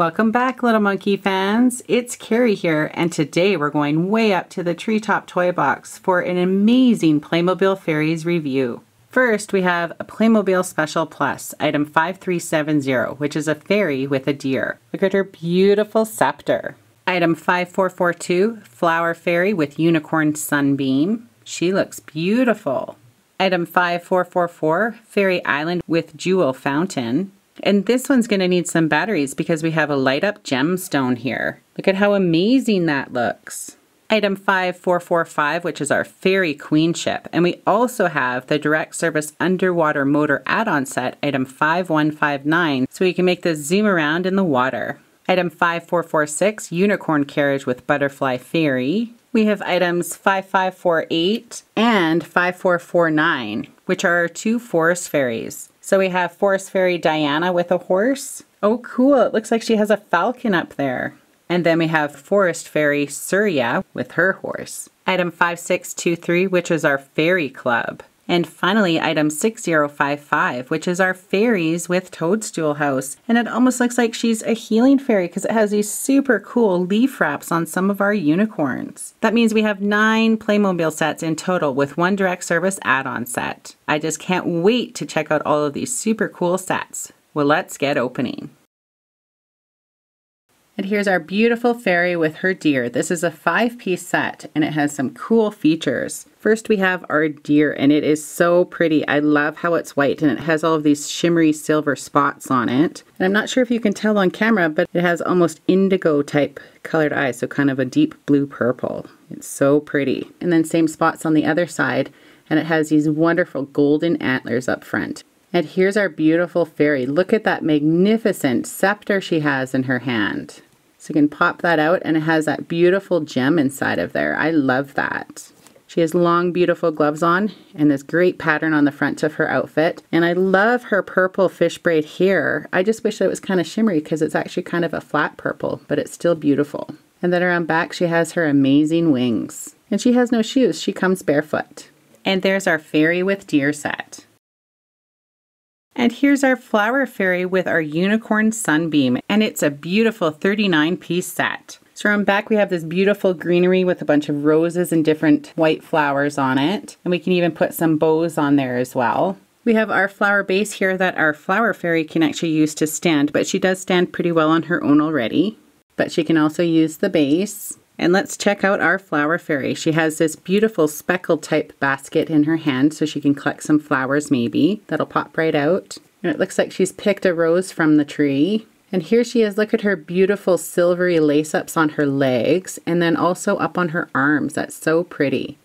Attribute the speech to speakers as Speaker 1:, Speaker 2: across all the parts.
Speaker 1: Welcome back, Little Monkey fans. It's Carrie here, and today we're going way up to the Treetop Toy Box for an amazing Playmobil Fairies review. First, we have a Playmobil Special Plus, item 5370, which is a fairy with a deer. Look at her beautiful scepter. Item 5442, Flower Fairy with Unicorn Sunbeam. She looks beautiful. Item 5444, Fairy Island with Jewel Fountain. And this one's going to need some batteries because we have a light up gemstone here. Look at how amazing that looks. Item 5445, which is our Fairy Queen ship. And we also have the direct service underwater motor add-on set, item 5159, so we can make this zoom around in the water. Item 5446, Unicorn Carriage with Butterfly Fairy. We have items 5548 and 5449, which are our two forest fairies. So we have Forest Fairy Diana with a horse. Oh, cool. It looks like she has a falcon up there. And then we have Forest Fairy Surya with her horse. Item 5623, which is our Fairy Club. And finally, item 6055, which is our fairies with Toadstool House. And it almost looks like she's a healing fairy because it has these super cool leaf wraps on some of our unicorns. That means we have nine Playmobil sets in total with one direct service add-on set. I just can't wait to check out all of these super cool sets. Well, let's get opening. And here's our beautiful fairy with her deer. This is a five piece set and it has some cool features. First we have our deer and it is so pretty. I love how it's white and it has all of these shimmery silver spots on it. And I'm not sure if you can tell on camera, but it has almost indigo type colored eyes, so kind of a deep blue purple. It's so pretty. And then same spots on the other side and it has these wonderful golden antlers up front. And here's our beautiful fairy. Look at that magnificent scepter she has in her hand. So you can pop that out and it has that beautiful gem inside of there. I love that. She has long, beautiful gloves on and this great pattern on the front of her outfit. And I love her purple fish braid here. I just wish it was kind of shimmery because it's actually kind of a flat purple, but it's still beautiful. And then around back, she has her amazing wings. And she has no shoes. She comes barefoot. And there's our fairy with deer set. And here's our flower fairy with our unicorn sunbeam, and it's a beautiful 39 piece set. So on back we have this beautiful greenery with a bunch of roses and different white flowers on it. And we can even put some bows on there as well. We have our flower base here that our flower fairy can actually use to stand, but she does stand pretty well on her own already. But she can also use the base. And let's check out our flower fairy. She has this beautiful speckled type basket in her hand so she can collect some flowers maybe. That'll pop right out. And it looks like she's picked a rose from the tree. And here she is. Look at her beautiful silvery lace-ups on her legs and then also up on her arms. That's so pretty.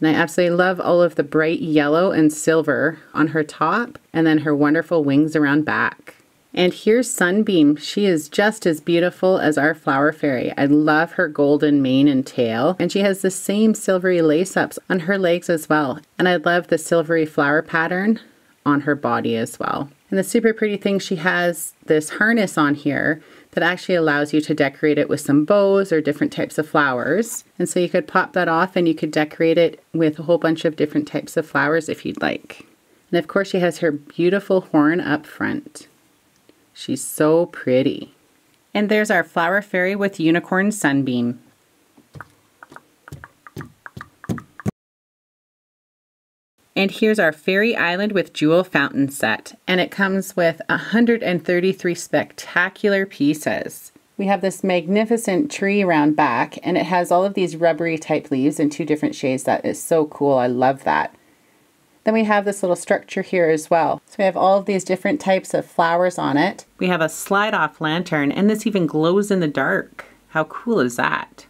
Speaker 1: And I absolutely love all of the bright yellow and silver on her top and then her wonderful wings around back. And here's Sunbeam. She is just as beautiful as our flower fairy. I love her golden mane and tail. And she has the same silvery lace-ups on her legs as well. And I love the silvery flower pattern on her body as well. And the super pretty thing, she has this harness on here that actually allows you to decorate it with some bows or different types of flowers. And so you could pop that off and you could decorate it with a whole bunch of different types of flowers if you'd like. And of course she has her beautiful horn up front. She's so pretty. And there's our flower fairy with unicorn sunbeam. And here's our Fairy Island with Jewel Fountain set. And it comes with 133 spectacular pieces. We have this magnificent tree around back and it has all of these rubbery type leaves in two different shades. That is so cool. I love that. Then we have this little structure here as well. So we have all of these different types of flowers on it. We have a slide off lantern and this even glows in the dark. How cool is that?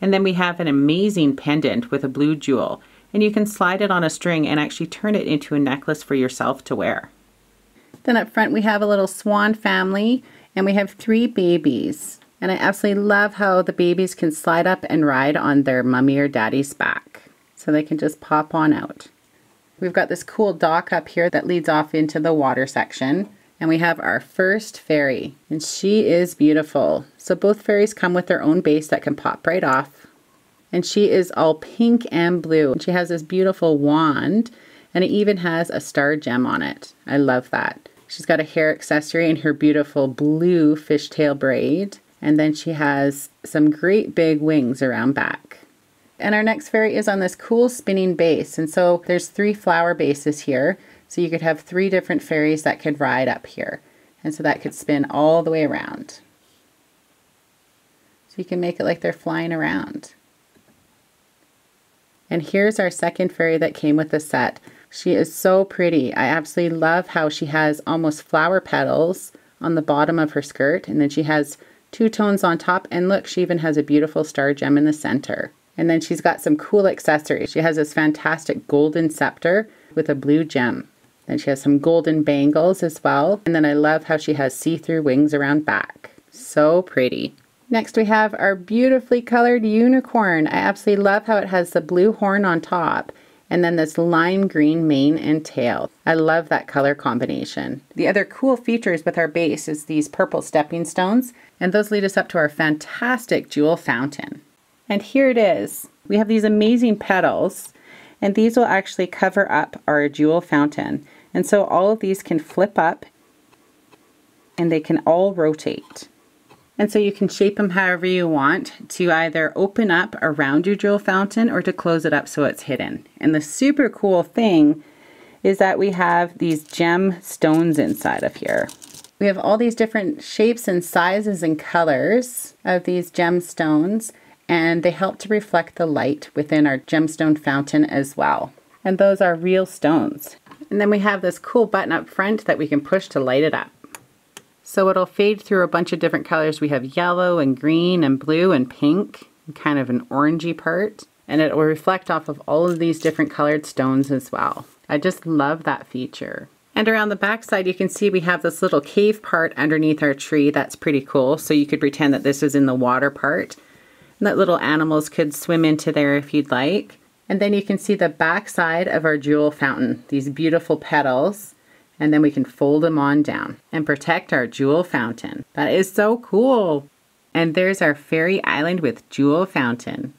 Speaker 1: And then we have an amazing pendant with a blue jewel and you can slide it on a string and actually turn it into a necklace for yourself to wear. Then up front we have a little swan family and we have three babies. And I absolutely love how the babies can slide up and ride on their mummy or daddy's back. So they can just pop on out. We've got this cool dock up here that leads off into the water section. And we have our first fairy, and she is beautiful. So both fairies come with their own base that can pop right off. And she is all pink and blue. She has this beautiful wand, and it even has a star gem on it. I love that. She's got a hair accessory in her beautiful blue fishtail braid. And then she has some great big wings around back. And our next fairy is on this cool spinning base. And so there's three flower bases here. So you could have three different fairies that could ride up here. And so that could spin all the way around. So you can make it like they're flying around. And here's our second fairy that came with the set. She is so pretty. I absolutely love how she has almost flower petals on the bottom of her skirt. And then she has two tones on top. And look, she even has a beautiful star gem in the center. And then she's got some cool accessories. She has this fantastic golden scepter with a blue gem. Then she has some golden bangles as well. And then I love how she has see-through wings around back. So pretty. Next we have our beautifully colored unicorn. I absolutely love how it has the blue horn on top and then this lime green mane and tail. I love that color combination. The other cool features with our base is these purple stepping stones and those lead us up to our fantastic jewel fountain. And here it is. We have these amazing petals and these will actually cover up our jewel fountain. And so all of these can flip up and they can all rotate. And so you can shape them however you want to either open up around your jewel fountain or to close it up so it's hidden. And the super cool thing is that we have these gem stones inside of here. We have all these different shapes and sizes and colors of these gemstones and they help to reflect the light within our gemstone fountain as well. And those are real stones. And then we have this cool button up front that we can push to light it up. So it'll fade through a bunch of different colors. We have yellow and green and blue and pink, and kind of an orangey part. And it will reflect off of all of these different colored stones as well. I just love that feature. And around the back side, you can see we have this little cave part underneath our tree. That's pretty cool. So you could pretend that this is in the water part that little animals could swim into there if you'd like. And then you can see the back side of our jewel fountain, these beautiful petals. And then we can fold them on down and protect our jewel fountain. That is so cool. And there's our fairy island with jewel fountain.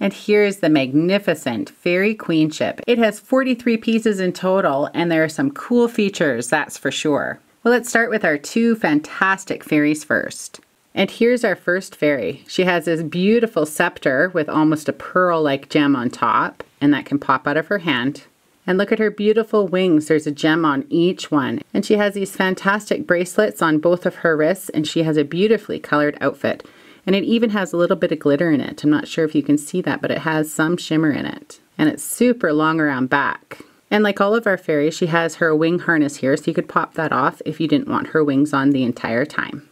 Speaker 1: And here's the magnificent Fairy Queen ship. It has 43 pieces in total, and there are some cool features, that's for sure. Well, let's start with our two fantastic fairies first. And here's our first fairy. She has this beautiful scepter with almost a pearl-like gem on top, and that can pop out of her hand. And look at her beautiful wings. There's a gem on each one. And she has these fantastic bracelets on both of her wrists, and she has a beautifully colored outfit. And it even has a little bit of glitter in it. I'm not sure if you can see that, but it has some shimmer in it. And it's super long around back. And like all of our fairies, she has her wing harness here, so you could pop that off if you didn't want her wings on the entire time.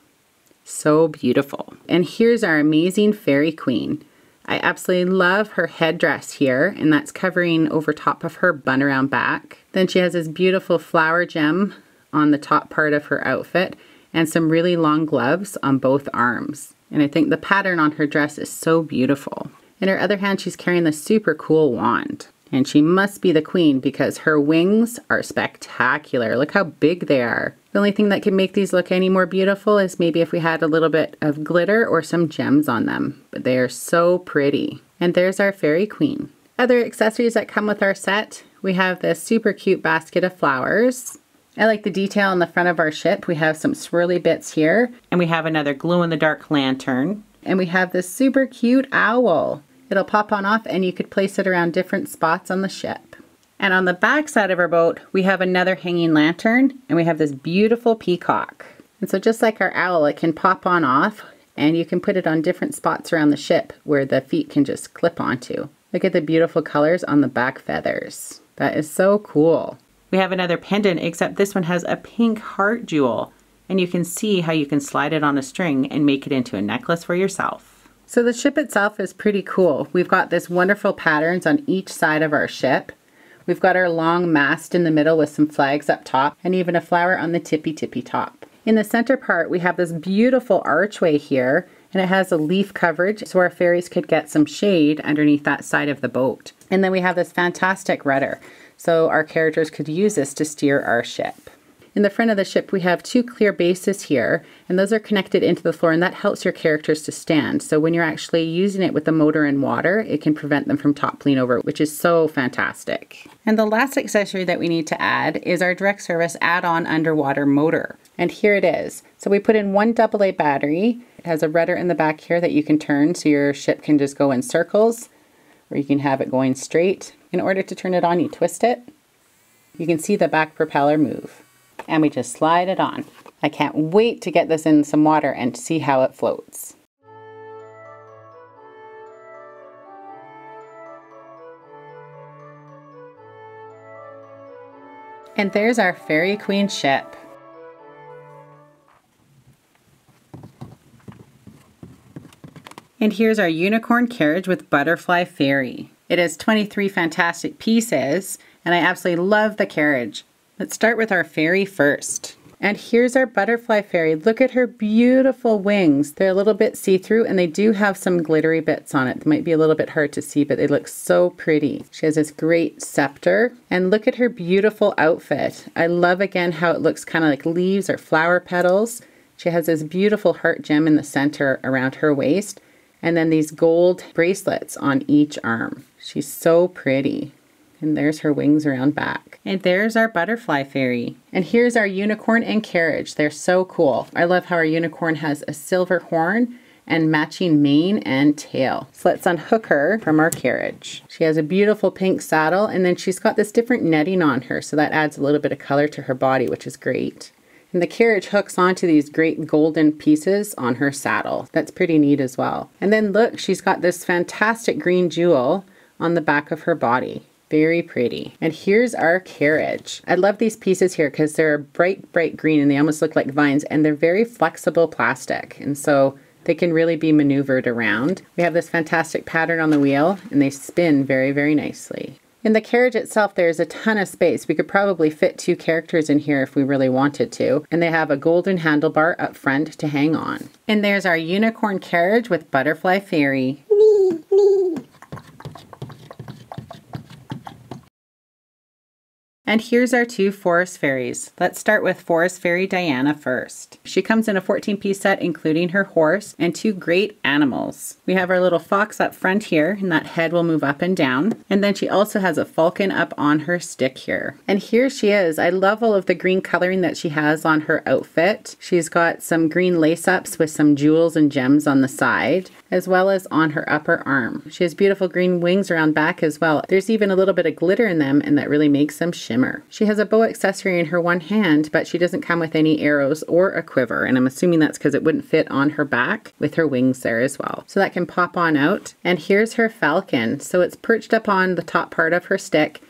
Speaker 1: So beautiful. And here's our amazing fairy queen. I absolutely love her headdress here, and that's covering over top of her bun around back. Then she has this beautiful flower gem on the top part of her outfit and some really long gloves on both arms. And I think the pattern on her dress is so beautiful. In her other hand, she's carrying this super cool wand. And she must be the queen because her wings are spectacular. Look how big they are. The only thing that can make these look any more beautiful is maybe if we had a little bit of glitter or some gems on them. But they are so pretty. And there's our fairy queen. Other accessories that come with our set, we have this super cute basket of flowers. I like the detail on the front of our ship. We have some swirly bits here. And we have another glow-in-the-dark lantern. And we have this super cute owl. It'll pop on off and you could place it around different spots on the ship. And on the back side of our boat, we have another hanging lantern and we have this beautiful peacock. And so just like our owl, it can pop on off and you can put it on different spots around the ship where the feet can just clip onto. Look at the beautiful colors on the back feathers. That is so cool. We have another pendant, except this one has a pink heart jewel. And you can see how you can slide it on a string and make it into a necklace for yourself. So the ship itself is pretty cool. We've got this wonderful patterns on each side of our ship. We've got our long mast in the middle with some flags up top and even a flower on the tippy tippy top. In the center part, we have this beautiful archway here and it has a leaf coverage so our fairies could get some shade underneath that side of the boat. And then we have this fantastic rudder. So our characters could use this to steer our ship. In the front of the ship, we have two clear bases here, and those are connected into the floor, and that helps your characters to stand. So when you're actually using it with the motor and water, it can prevent them from toppling over, which is so fantastic. And the last accessory that we need to add is our direct service add-on underwater motor. And here it is. So we put in one AA battery. It has a rudder in the back here that you can turn so your ship can just go in circles, or you can have it going straight. In order to turn it on, you twist it. You can see the back propeller move. And we just slide it on. I can't wait to get this in some water and see how it floats. And there's our Fairy Queen ship. And here's our unicorn carriage with butterfly fairy. It has 23 fantastic pieces, and I absolutely love the carriage. Let's start with our fairy first. And here's our butterfly fairy. Look at her beautiful wings. They're a little bit see-through and they do have some glittery bits on it. They might be a little bit hard to see, but they look so pretty. She has this great scepter and look at her beautiful outfit. I love again how it looks kind of like leaves or flower petals. She has this beautiful heart gem in the center around her waist and then these gold bracelets on each arm. She's so pretty. And there's her wings around back. And there's our butterfly fairy. And here's our unicorn and carriage. They're so cool. I love how our unicorn has a silver horn and matching mane and tail. So let's unhook her from our carriage. She has a beautiful pink saddle and then she's got this different netting on her so that adds a little bit of color to her body which is great. And the carriage hooks onto these great golden pieces on her saddle. That's pretty neat as well. And then look, she's got this fantastic green jewel on the back of her body. Very pretty. And here's our carriage. I love these pieces here because they're bright, bright green and they almost look like vines and they're very flexible plastic. And so they can really be maneuvered around. We have this fantastic pattern on the wheel and they spin very, very nicely. In the carriage itself, there's a ton of space. We could probably fit two characters in here if we really wanted to. And they have a golden handlebar up front to hang on. And there's our unicorn carriage with butterfly fairy. And here's our two forest fairies. Let's start with Forest Fairy Diana first. She comes in a 14 piece set including her horse and two great animals. We have our little fox up front here and that head will move up and down. And then she also has a falcon up on her stick here. And here she is. I love all of the green coloring that she has on her outfit. She's got some green lace ups with some jewels and gems on the side as well as on her upper arm. She has beautiful green wings around back as well. There's even a little bit of glitter in them and that really makes them shimmer. She has a bow accessory in her one hand, but she doesn't come with any arrows or a quiver, and I'm assuming that's because it wouldn't fit on her back with her wings there as well. So that can pop on out. And here's her falcon. So it's perched up on the top part of her stick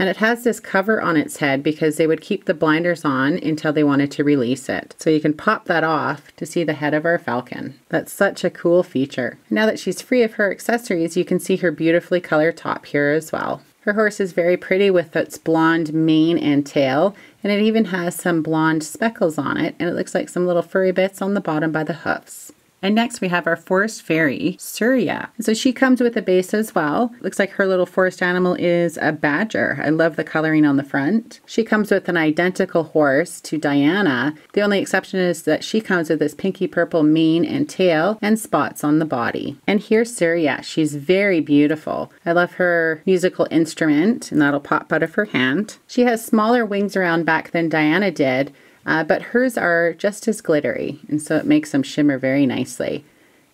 Speaker 1: and it has this cover on its head because they would keep the blinders on until they wanted to release it. So you can pop that off to see the head of our falcon. That's such a cool feature. Now that she's free of her accessories, you can see her beautifully colored top here as well. Her horse is very pretty with its blonde mane and tail, and it even has some blonde speckles on it, and it looks like some little furry bits on the bottom by the hoofs. And next we have our forest fairy, Surya. So she comes with a base as well. Looks like her little forest animal is a badger. I love the coloring on the front. She comes with an identical horse to Diana. The only exception is that she comes with this pinky purple mane and tail and spots on the body. And here's Surya. She's very beautiful. I love her musical instrument and that'll pop out of her hand. She has smaller wings around back than Diana did, uh, but hers are just as glittery, and so it makes them shimmer very nicely.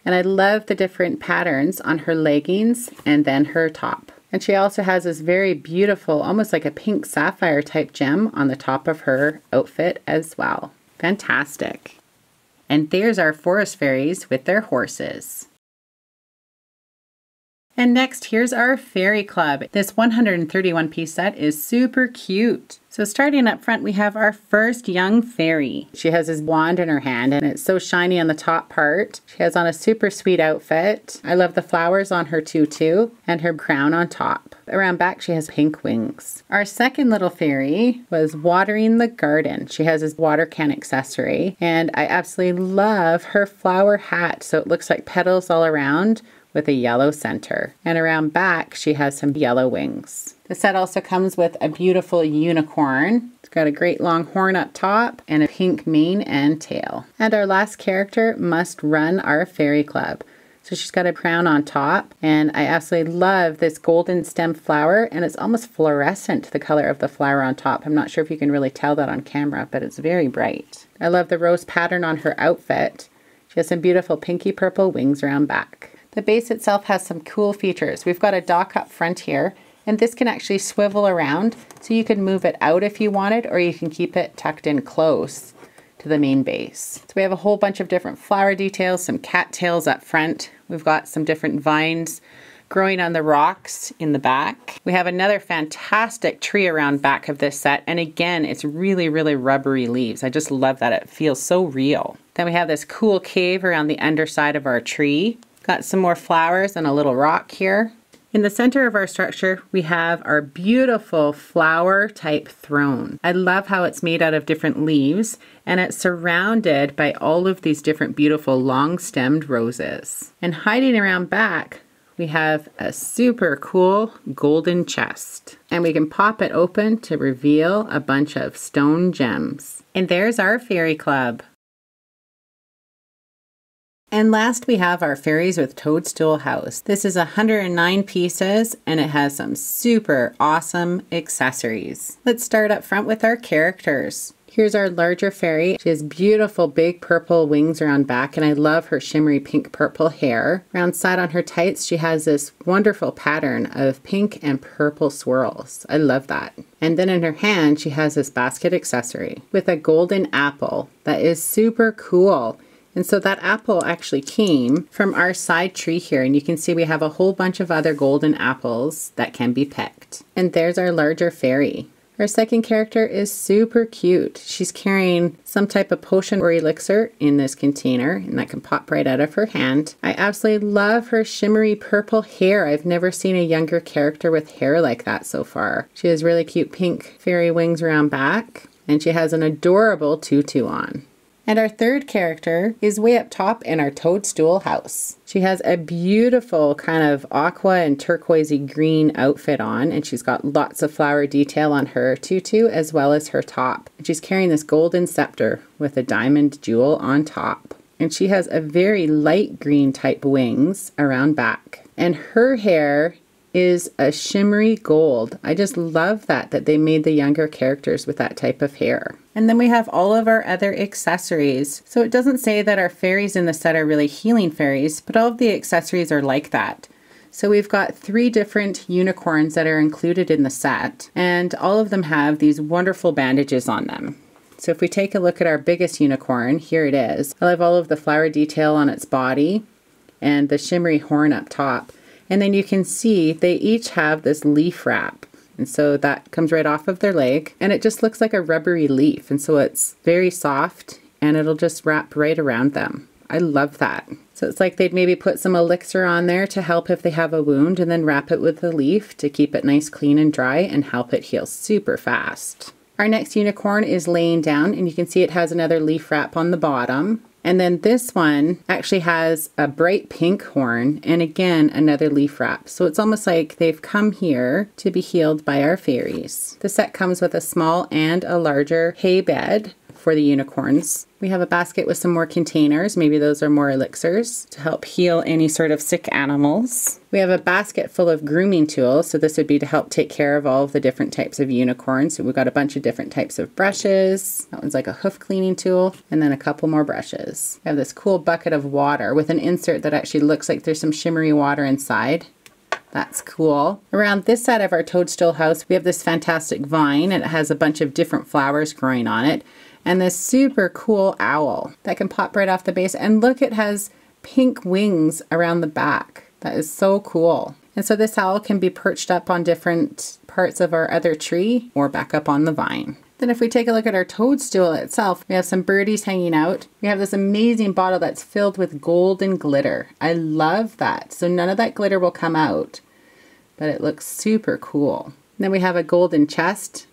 Speaker 1: And I love the different patterns on her leggings and then her top. And she also has this very beautiful, almost like a pink sapphire type gem on the top of her outfit as well. Fantastic. And there's our forest fairies with their horses. And next, here's our fairy club. This 131 piece set is super cute. So starting up front, we have our first young fairy. She has this wand in her hand and it's so shiny on the top part. She has on a super sweet outfit. I love the flowers on her tutu and her crown on top. Around back, she has pink wings. Our second little fairy was watering the garden. She has this water can accessory and I absolutely love her flower hat. So it looks like petals all around with a yellow center. And around back, she has some yellow wings. The set also comes with a beautiful unicorn. It's Got a great long horn up top and a pink mane and tail. And our last character must run our fairy club. So she's got a crown on top and I absolutely love this golden stem flower and it's almost fluorescent the color of the flower on top. I'm not sure if you can really tell that on camera but it's very bright. I love the rose pattern on her outfit. She has some beautiful pinky purple wings around back. The base itself has some cool features. We've got a dock up front here and this can actually swivel around so you can move it out if you wanted or you can keep it tucked in close to the main base. So we have a whole bunch of different flower details, some cattails up front. We've got some different vines growing on the rocks in the back. We have another fantastic tree around back of this set. And again, it's really, really rubbery leaves. I just love that. It feels so real. Then we have this cool cave around the underside of our tree. Got some more flowers and a little rock here. In the center of our structure, we have our beautiful flower type throne. I love how it's made out of different leaves and it's surrounded by all of these different beautiful long stemmed roses. And hiding around back, we have a super cool golden chest. And we can pop it open to reveal a bunch of stone gems. And there's our fairy club. And last we have our Fairies with Toadstool House. This is 109 pieces and it has some super awesome accessories. Let's start up front with our characters. Here's our larger fairy. She has beautiful big purple wings around back and I love her shimmery pink purple hair. Around side on her tights she has this wonderful pattern of pink and purple swirls. I love that. And then in her hand she has this basket accessory with a golden apple that is super cool. And so that apple actually came from our side tree here. And you can see we have a whole bunch of other golden apples that can be picked. And there's our larger fairy. Our second character is super cute. She's carrying some type of potion or elixir in this container and that can pop right out of her hand. I absolutely love her shimmery purple hair. I've never seen a younger character with hair like that so far. She has really cute pink fairy wings around back and she has an adorable tutu on. And our third character is way up top in our toadstool house. She has a beautiful kind of aqua and turquoisey green outfit on, and she's got lots of flower detail on her tutu as well as her top. And she's carrying this golden scepter with a diamond jewel on top. And she has a very light green type wings around back. And her hair is a shimmery gold. I just love that, that they made the younger characters with that type of hair. And then we have all of our other accessories. So it doesn't say that our fairies in the set are really healing fairies, but all of the accessories are like that. So we've got three different unicorns that are included in the set, and all of them have these wonderful bandages on them. So if we take a look at our biggest unicorn, here it is. I love all of the flower detail on its body and the shimmery horn up top. And then you can see they each have this leaf wrap. And so that comes right off of their leg and it just looks like a rubbery leaf. And so it's very soft and it'll just wrap right around them. I love that. So it's like they'd maybe put some elixir on there to help if they have a wound and then wrap it with the leaf to keep it nice, clean, and dry and help it heal super fast. Our next unicorn is laying down and you can see it has another leaf wrap on the bottom. And then this one actually has a bright pink horn and again another leaf wrap. So it's almost like they've come here to be healed by our fairies. The set comes with a small and a larger hay bed for the unicorns. We have a basket with some more containers. Maybe those are more elixirs to help heal any sort of sick animals. We have a basket full of grooming tools. So this would be to help take care of all of the different types of unicorns. So we've got a bunch of different types of brushes. That one's like a hoof cleaning tool and then a couple more brushes. We have this cool bucket of water with an insert that actually looks like there's some shimmery water inside. That's cool. Around this side of our toadstool house, we have this fantastic vine and it has a bunch of different flowers growing on it and this super cool owl that can pop right off the base. And look, it has pink wings around the back. That is so cool. And so this owl can be perched up on different parts of our other tree or back up on the vine. Then if we take a look at our toadstool itself, we have some birdies hanging out. We have this amazing bottle that's filled with golden glitter. I love that. So none of that glitter will come out, but it looks super cool. then we have a golden chest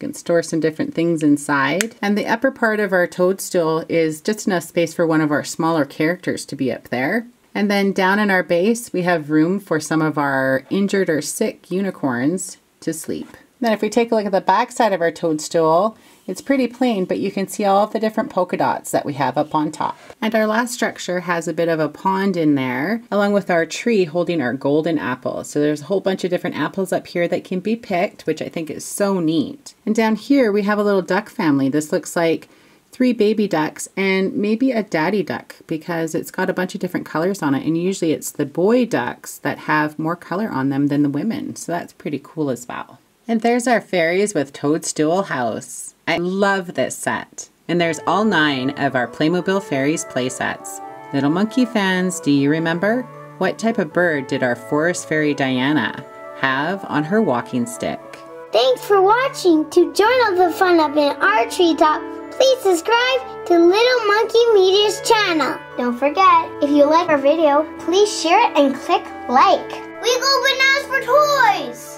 Speaker 1: can store some different things inside. And the upper part of our toadstool is just enough space for one of our smaller characters to be up there. And then down in our base, we have room for some of our injured or sick unicorns to sleep. Then if we take a look at the back side of our toadstool, it's pretty plain, but you can see all of the different polka dots that we have up on top. And our last structure has a bit of a pond in there, along with our tree holding our golden apple. So there's a whole bunch of different apples up here that can be picked, which I think is so neat. And down here we have a little duck family. This looks like three baby ducks and maybe a daddy duck because it's got a bunch of different colors on it and usually it's the boy ducks that have more color on them than the women so that's pretty cool as well. And there's our fairies with Toadstool House. I love this set. And there's all nine of our Playmobil Fairies playsets. Little Monkey fans, do you remember? What type of bird did our forest fairy Diana have on her walking stick?
Speaker 2: Thanks for watching. To join all the fun up in our treetop, please subscribe to Little Monkey Media's channel. Don't forget, if you like our video, please share it and click like. We go bananas for toys!